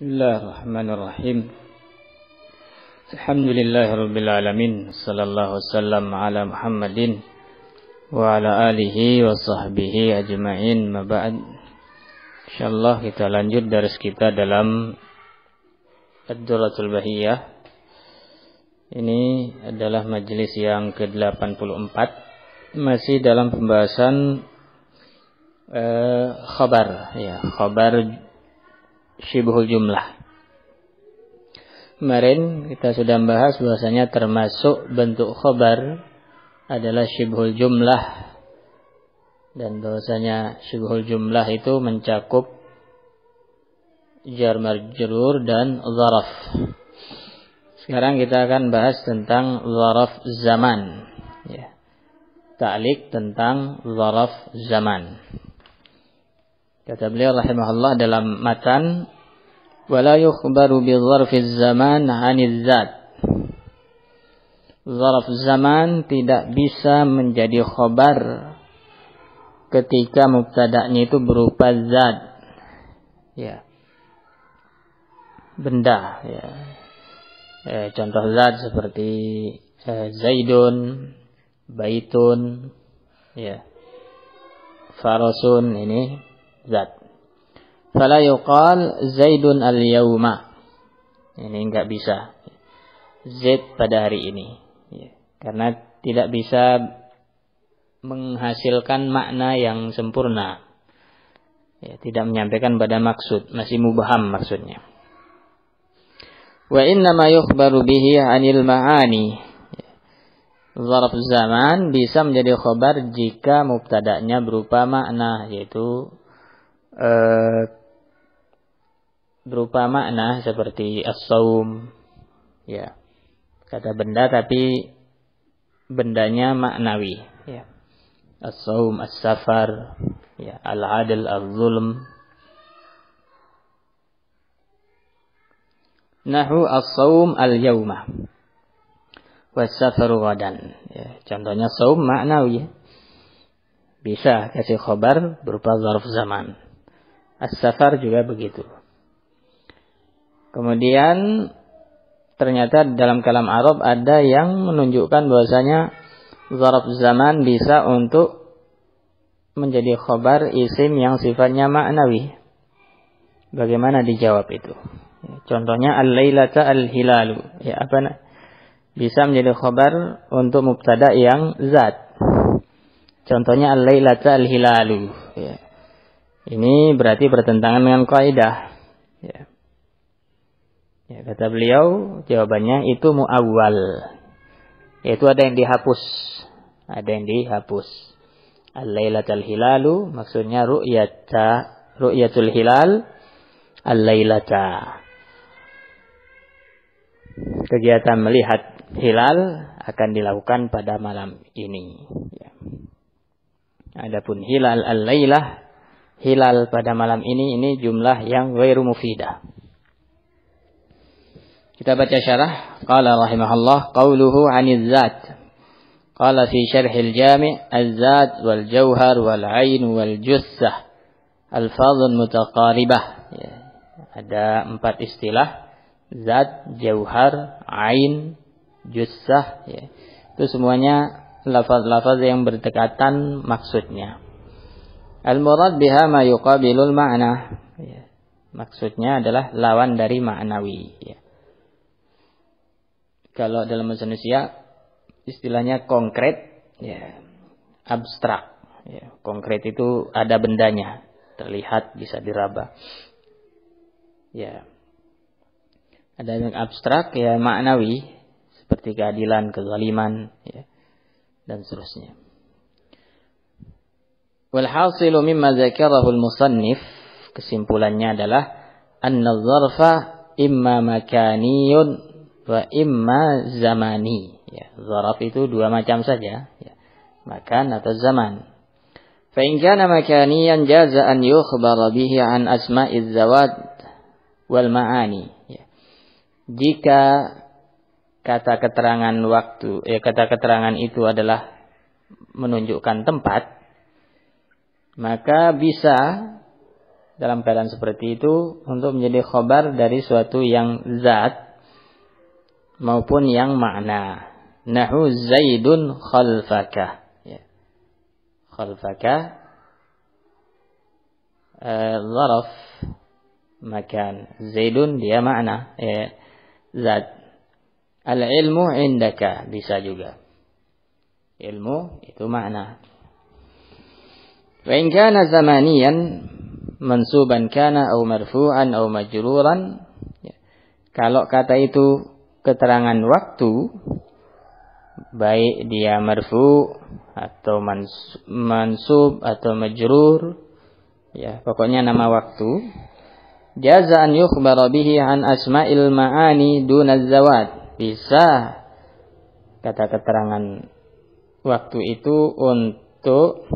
Bismillahirrahmanirrahim. Alhamdulillahirabbil alamin. Sallallahu wasallam ala Muhammadin wa ala alihi wa sahbihi ajmain. Ma ba'd. Insyaallah kita lanjut dari kita dalam Ad-Duratul. Ini adalah majelis yang ke-84 masih dalam pembahasan eh, khabar ya, khabar syibhul jumlah. Kemarin kita sudah membahas bahwasanya termasuk bentuk khobar adalah syibhul jumlah dan bahwasanya syibhul jumlah itu mencakup jar marjurur dan zaraf. Sekarang kita akan bahas tentang zaraf zaman. Ya. Ta'lik tentang zaraf zaman. Kata beliau rahimahullah dalam matan wala yukhbaru bi dzarfi zaman 'anil zat. Zarf zaman tidak bisa menjadi khobar ketika mubtada'nya itu berupa zat. Ya. Benda ya. Eh, contoh zat seperti eh, Zaidun, Baitun, ya. Farasun ini zat. Fala yuqal Zaidun al-yawma. Ini enggak bisa. Zaid pada hari ini. Ya. Karena tidak bisa menghasilkan makna yang sempurna. Ya, tidak menyampaikan pada maksud, masih mubaham maksudnya. Wa inna ma yukhbaru bihi 'anil ma'ani. Zarf zaman bisa menjadi khobar jika mubtada'nya berupa makna yaitu Eh, berupa makna seperti as-saum. Ya. Kata benda tapi bendanya maknawi. Ya. As-saum as-safar. Ya. Al-adl al-zulm. Nahu as-saum al-yawma. Was-safaru gadan ya. Contohnya saum maknawi. Bisa kasih khabar berupa zarf zaman As-safar juga begitu. Kemudian ternyata dalam kalam Arab ada yang menunjukkan bahwasanya zarf zaman bisa untuk menjadi khobar isim yang sifatnya maknawi. Bagaimana dijawab itu? Contohnya al-lailata al-hilalu. Ya apa bisa menjadi khobar untuk mubtada yang zat. Contohnya al-lailata al-hilalu. Ya. Ini berarti bertentangan dengan kaidah. Ya. ya. kata beliau jawabannya itu muawwal. Yaitu ada yang dihapus. Ada yang dihapus. Al-lailatul hilalu maksudnya ru'yata ru'yatul hilal al-lailata. Kegiatan melihat hilal akan dilakukan pada malam ini. Ya. Adapun hilal al-lailah hilal pada malam ini ini jumlah yang ghairu mufidah. Kita baca syarah. Qala rahimahullah qawluhu 'anil zat. Qala fi syarhil jami' az-zat wal jauhar wal 'ain wal jussah. Alfadhun mutaqaribah. Ya. Ada empat istilah. Zat, jauhar, ain, jussah. Ya. Itu semuanya lafaz-lafaz yang berdekatan maksudnya. Al-murad biha ma yuqabilul ma'na. Ya. Maksudnya adalah lawan dari ma'nawi. Ya. Kalau dalam bahasa Indonesia istilahnya konkret, ya, abstrak. Ya. Konkret itu ada bendanya, terlihat bisa diraba. Ya. Ada yang abstrak ya maknawi seperti keadilan, kezaliman, ya, dan seterusnya. Walhasilu mimma zakarahul musannif kesimpulannya adalah anna zarfa imma makaniyun wa imma zamani. Ya, zarf itu dua macam saja, ya. Makan atau zaman. Fa in kana makaniyan jaza an yukhbara bihi an asma'iz zawad wal ma'ani. Ya. Jika kata keterangan waktu, ya kata keterangan itu adalah menunjukkan tempat, maka bisa dalam keadaan seperti itu untuk menjadi khobar dari suatu yang zat maupun yang makna. Nahu Zaidun khalfaka. Ya. Khalfaka uh, zaraf makan. Zaidun dia makna ya, zat. Al-ilmu indaka bisa juga. Ilmu itu makna. Wa in kana zamaniyan kana atau marfu'an atau majruran ya. kalau kata itu keterangan waktu baik dia marfu atau mansub atau majrur ya pokoknya nama waktu jaza an yukhbara bihi an asma'il ma'ani duna zawad bisa kata keterangan waktu itu untuk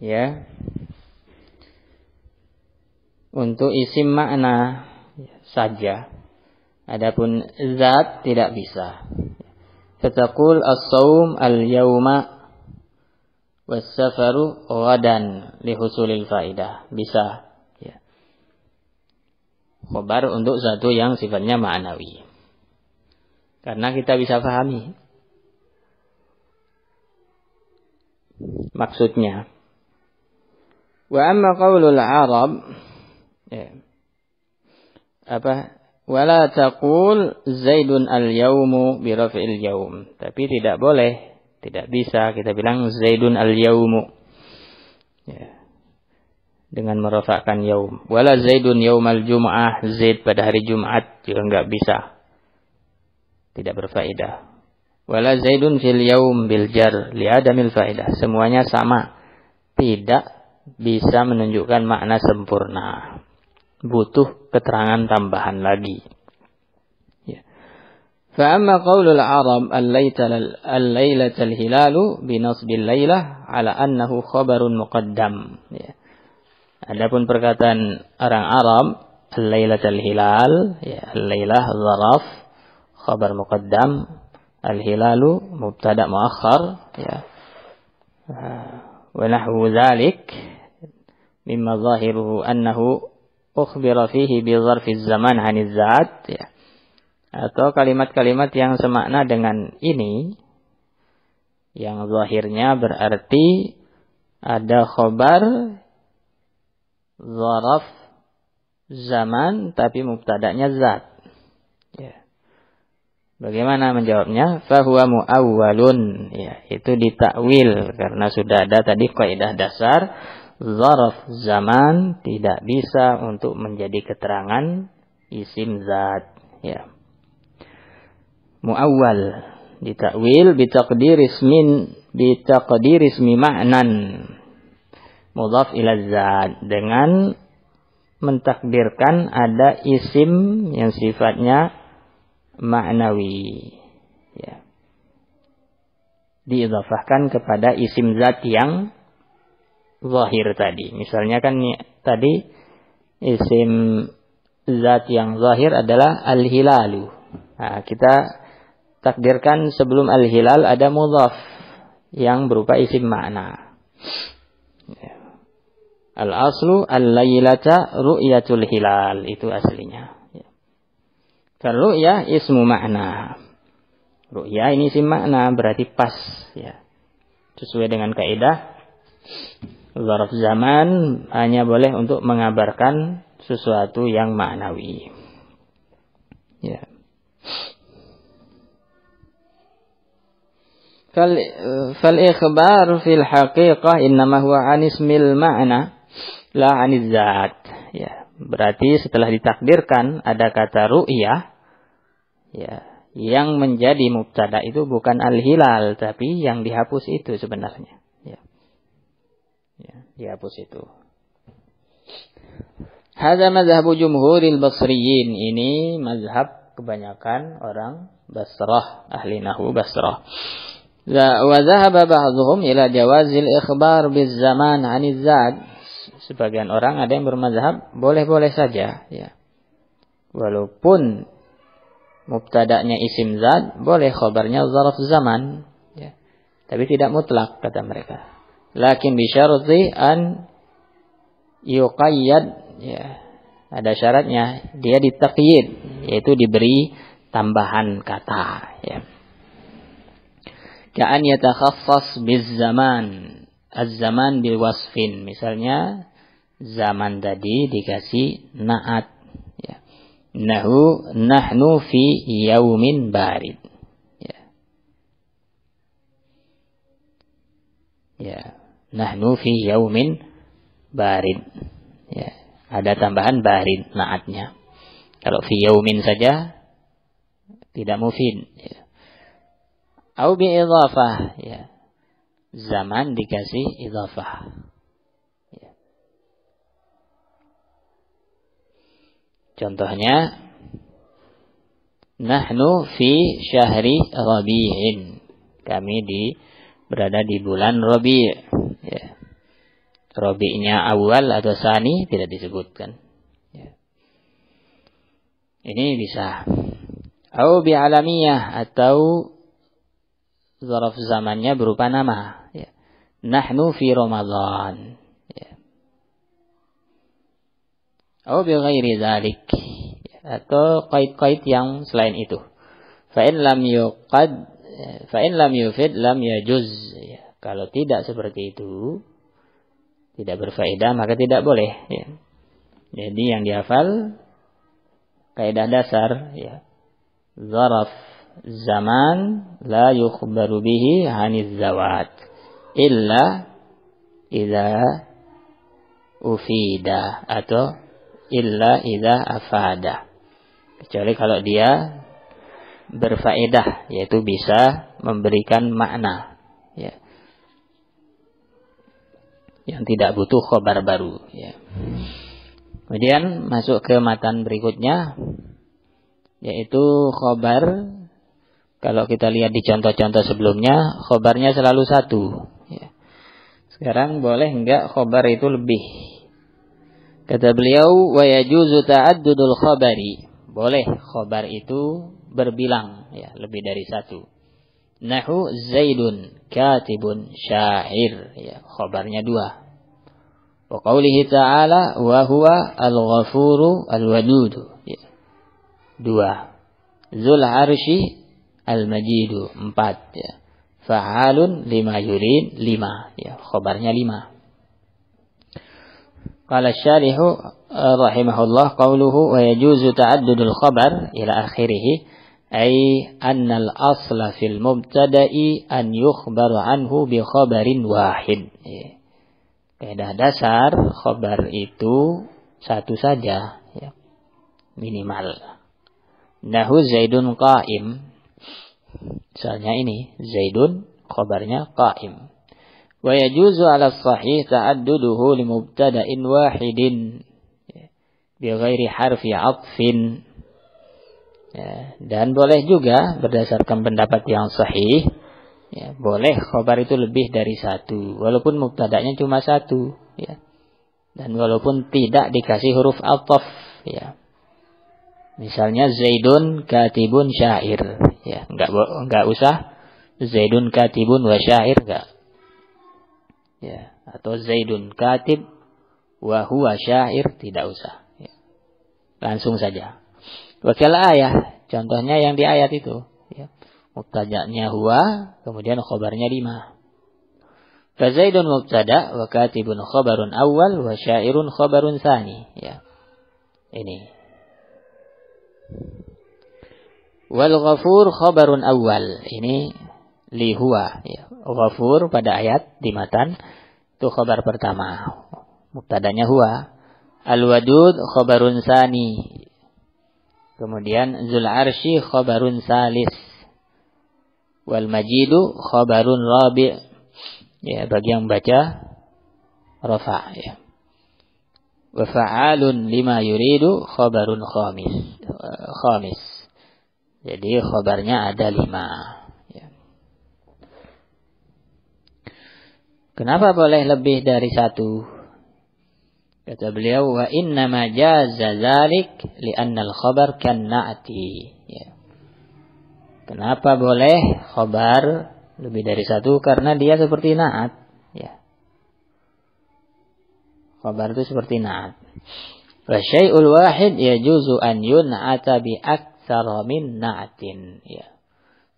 ya untuk isim makna saja. Adapun zat tidak bisa. Fatakul as-saum al-yawma was-safaru ghadan lihusulil faidah. Bisa. Ya. Khobar untuk satu yang sifatnya ma'nawi. Karena kita bisa pahami. Maksudnya. Wa amma qaulul Arab ya. apa wala taqul Zaidun al-yaumu bi raf'il yaum. Tapi tidak boleh, tidak bisa kita bilang Zaidun al-yaumu. Ya. Dengan merofakkan yaum. Wala Zaidun yaumal jum'ah, Zaid pada hari Jumat juga enggak bisa. Tidak berfaedah. Wala Zaidun fil yaum bil jar li faedah. Semuanya sama. Tidak bisa menunjukkan makna sempurna. Butuh keterangan tambahan lagi. Ya. Fa'amma qawlul Arab al-laylatal hilalu binasbil laylah ala annahu. Ya. Adapun perkataan orang Arab al-laylatal hilal, ya, al-laylah zaraf, khabar muqaddam, al-hilalu ya. Wa nahwu mimma zahiruhu annahu ukhbira fihi bi zarfi zaman haniz zat ya. Atau kalimat-kalimat yang semakna dengan ini yang zahirnya berarti ada khobar zaraf zaman tapi mubtadanya zat. Ya. Bagaimana menjawabnya? Fahuwa muawwalun. Ya, itu ditakwil karena sudah ada tadi kaidah dasar zaraf zaman tidak bisa untuk menjadi keterangan isim zat ya. Muawwal ditakwil bitaqdir ismin bitaqdir ismi ma'nan. Mudhaf ila zat dengan mentakdirkan ada isim yang sifatnya maknawi ya. Diidhafahkan kepada isim zat yang zahir tadi. Misalnya kan tadi isim zat yang zahir adalah al-hilalu. Nah, kita takdirkan sebelum al-hilal ada mudhaf yang berupa isim makna. Al-aslu al-laylata ru'yatul hilal itu aslinya. Kalau ya ismu makna. Ru'ya ini isim makna berarti pas ya. Sesuai dengan kaidah Zarf zaman hanya boleh untuk mengabarkan sesuatu yang maknawi. Ya. Fal ikhbar fil haqiqah innama huwa an ismil ma'na la aniz zat. Ya, berarti setelah ditakdirkan ada kata ru'yah ya, yang menjadi mubtada itu bukan al-hilal tapi yang dihapus itu sebenarnya. Ya, dihapus itu. Hada mazhabu jumhuril basriyin. Ini mazhab kebanyakan orang Basrah, ahli nahu Basrah. Wa zahaba ba'dhum ila jawazil ikhbar biz zaman aniz zat. Sebagian orang ada yang bermazhab boleh-boleh saja, ya. Walaupun mubtada'nya isim zat, boleh khabarnya zarf zaman, ya. Tapi tidak mutlak kata mereka. Lakin bisyarti an yuqayyad ya ada syaratnya. Dia ditakyid yaitu diberi tambahan kata ya. Ka'an yatakhassas biz zaman az-zaman bil wasfin misalnya zaman tadi dikasih naat ya. Nahu nahnu fi yaumin barid ya. Ya nahnu fi yaumin barid ya ada tambahan barid naatnya kalau fi yaumin saja tidak mufid ya Au bi idhafah ya. Zaman dikasih idhafah. Ya. Contohnya nahnu fi syahri rabi'in. Kami di berada di bulan Rabi'. Ya. Rabi'nya awal atau sani tidak disebutkan. Ya. Ini bisa. Au bi alamiyah atau zaraf zamannya berupa nama. Ya. Nahnu fi Ramadan. Ya. Atau bi ghairi dzalik. Atau kait-kait yang selain itu. Fa in lam yuqad fa in lam yufid lam yajuz. Ya. Kalau tidak seperti itu, tidak berfaedah maka tidak boleh. Ya. Jadi yang dihafal kaidah dasar ya. Zaraf zaman la yukhbaru bihi haniz zawat illa idza ufida atau illa idza afada kecuali kalau dia berfaedah yaitu bisa memberikan makna ya yang tidak butuh khobar baru ya kemudian masuk ke matan berikutnya yaitu khobar kalau kita lihat di contoh-contoh sebelumnya, khobarnya selalu satu. Ya. Sekarang boleh enggak khobar itu lebih? Kata beliau, wa yajuzu ta'addudul khobari. Boleh khobar itu berbilang, ya, lebih dari satu. Nahu Zaidun katibun syair. Ya, khobarnya dua. وقوله تعالى وهو الغفور الودود. دوا ذو العرش المجيد. مبات فعال لما يريد. لما lima. لما قال الشارح رحمه الله قوله ويجوز تعدد الخبر إلى آخره أي أن الأصل في المبتدأ أن يخبر عنه بخبر واحد. Kaidah dasar khabar itu satu saja ya. Minimal. Nahu Zaidun qa'im Misalnya ini Zaidun khabarnya qaim. Wa yajuzu 'ala sahih ta'adduduhu li mubtada'in wahidin bi ghairi harfi 'atfin. Ya, dan boleh juga berdasarkan pendapat yang sahih ya, boleh khabar itu lebih dari satu walaupun mubtada'nya cuma satu ya. Dan walaupun tidak dikasih huruf ataf ya. Misalnya Zaidun katibun syair. Ya, enggak enggak usah Zaidun katibun wa syair enggak. Ya, atau Zaidun katib wa huwa syair tidak usah. Ya. Langsung saja. Wakil ayah, contohnya yang di ayat itu. Ya. Mubtada'nya huwa, kemudian khobarnya lima. Fazaidun mubtada wa katibun khobarun awal wa syairun khobarun sani. Ya. Ini Wal ghafur khabarun awal. Ini li huwa. Ya. Ghafur pada ayat di matan itu khabar pertama. Mubtadanya huwa. Al wadud khabarun sani. Kemudian zul arshi khabarun salis. Wal majidu khabarun rabi. Ya, bagi yang baca rafa ya. Wa fa'alun lima yuridu khabarun khamis. Khamis. Jadi khobarnya ada lima. Ya. Kenapa boleh lebih dari satu? Kata beliau, wa inna ma jaza zalik li'anna al-khabar kan na'ati. Ya. Kenapa boleh khobar lebih dari satu? Karena dia seperti na'at. Ya. Khabar itu seperti na'at. Wa syai'ul wahid yajuzu an yun'ata bi aktsara min na'atin. Ya.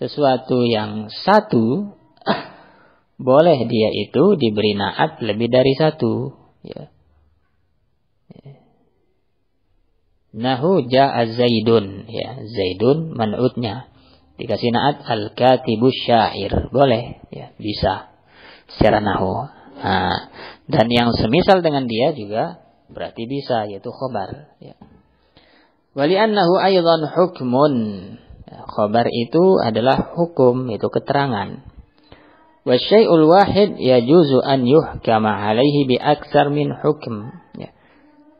Sesuatu yang satu boleh dia itu diberi na'at lebih dari satu. Ya. Nahu ja'a Zaidun. Ya, Zaidun man'utnya. Dikasih na'at al-katibu syair. Boleh. Ya, bisa. Secara nahu. Nah, dan yang semisal dengan dia juga berarti bisa yaitu khobar. Ya. Annahu aydan hukmun. Ya, khobar itu adalah hukum, itu keterangan. Wasyai'ul wahid yajuzu an yuhkama alaihi bi aksar min hukm. Ya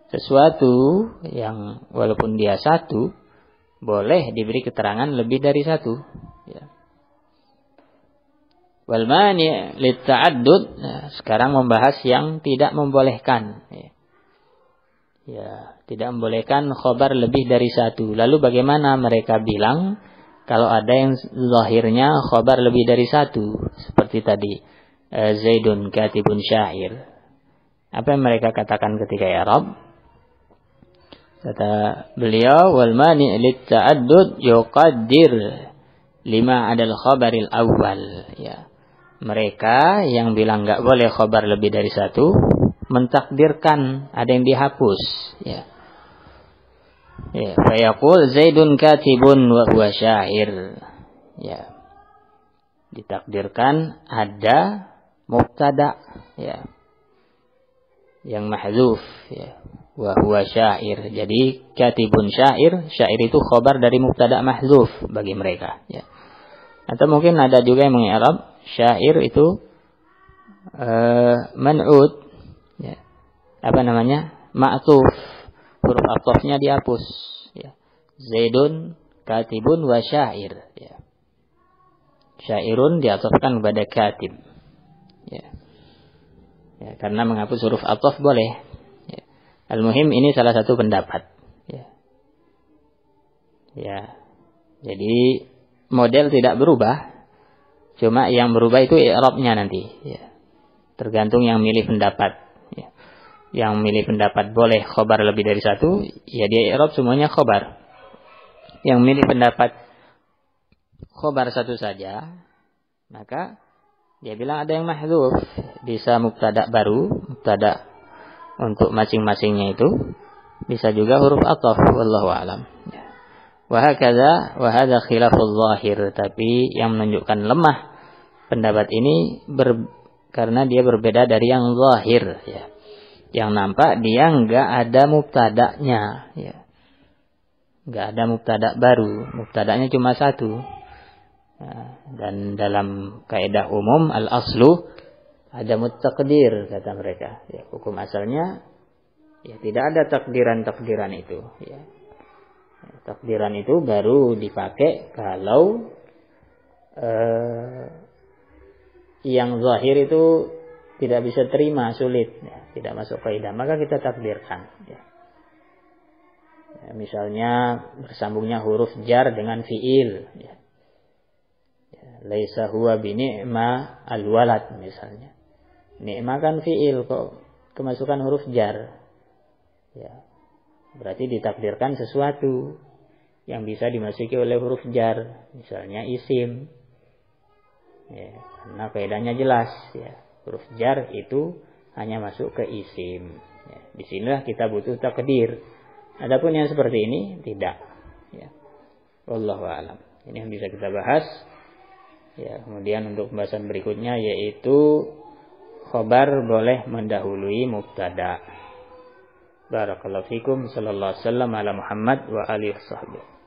sesuatu yang walaupun dia satu boleh diberi keterangan lebih dari satu. Ya. wal mani litta'addud nah, sekarang membahas yang tidak membolehkan. Ya. ya tidak membolehkan khobar lebih dari satu. Lalu bagaimana mereka bilang kalau ada yang zahirnya khobar lebih dari satu? Seperti tadi eh, Zaidun katibun syair. Apa yang mereka katakan ketika Arab Kata beliau, wal mani lit ta'addud yuqaddir lima adal khabaril awal. Ya. Mereka yang bilang nggak boleh khabar lebih dari satu, mentakdirkan ada yang dihapus. Ya. Ya, fayaqul Zaidun katibun wa huwa syair. Ya. Ditakdirkan ada mubtada ya. Yang mahzuf ya wa huwa syair. Jadi katibun syair, syair itu khobar dari mubtada mahzuf bagi mereka, ya. Atau mungkin ada juga yang mengarab syair itu uh, man'ud ya. Apa namanya? Ma'tuf. Huruf atofnya dihapus, ya. Zaidun katibun wa syair, ya. Syairun diatofkan kepada katib. Ya. Ya, karena menghapus huruf atof boleh. Al-Muhim ini salah satu pendapat. Ya. ya. Jadi model tidak berubah. Cuma yang berubah itu i'rabnya nanti. Ya. Tergantung yang milih pendapat. Ya. Yang milih pendapat boleh khobar lebih dari satu. Ya dia i'rab semuanya khobar. Yang milih pendapat khobar satu saja. Maka dia bilang ada yang mahzuf. Bisa mubtada baru. Mubtada untuk masing-masingnya itu bisa juga huruf ataf wallahu alam. Wa hakadha wa hadha khilaful zahir tapi yang menunjukkan lemah pendapat ini ber, karena dia berbeda dari yang zahir ya. Yang nampak dia enggak ada mubtada'nya ya. Enggak ada mubtada baru, mubtada'nya cuma satu. Ya, dan dalam kaidah umum al-aslu ada mutakdir kata mereka. Ya, hukum asalnya ya tidak ada takdiran-takdiran itu. Ya. Takdiran itu baru dipakai kalau eh, yang zahir itu tidak bisa terima, sulit, ya, tidak masuk kaidah, maka kita takdirkan. Ya. Ya, misalnya bersambungnya huruf jar dengan fiil. Ya. Ya, Laisa huwa bini'ma al-walad misalnya. Ni'mah kan fi'il kok kemasukan huruf jar. Ya. Berarti ditakdirkan sesuatu yang bisa dimasuki oleh huruf jar, misalnya isim. Ya, karena kaidahnya jelas ya. Huruf jar itu hanya masuk ke isim. Ya, di sinilah kita butuh takdir. Adapun yang seperti ini tidak. Ya. Wallahu alam. Ini yang bisa kita bahas. Ya, kemudian untuk pembahasan berikutnya yaitu khobar boleh mendahului mubtada. Barakallahu fikum sallallahu alaihi wasallam ala Muhammad wa alihi wasallam.